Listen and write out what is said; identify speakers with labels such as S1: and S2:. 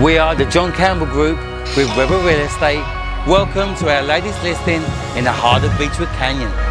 S1: We are the John Campbell Group with Weber Real Estate. Welcome to our latest listing in the heart of Beachwood Canyon.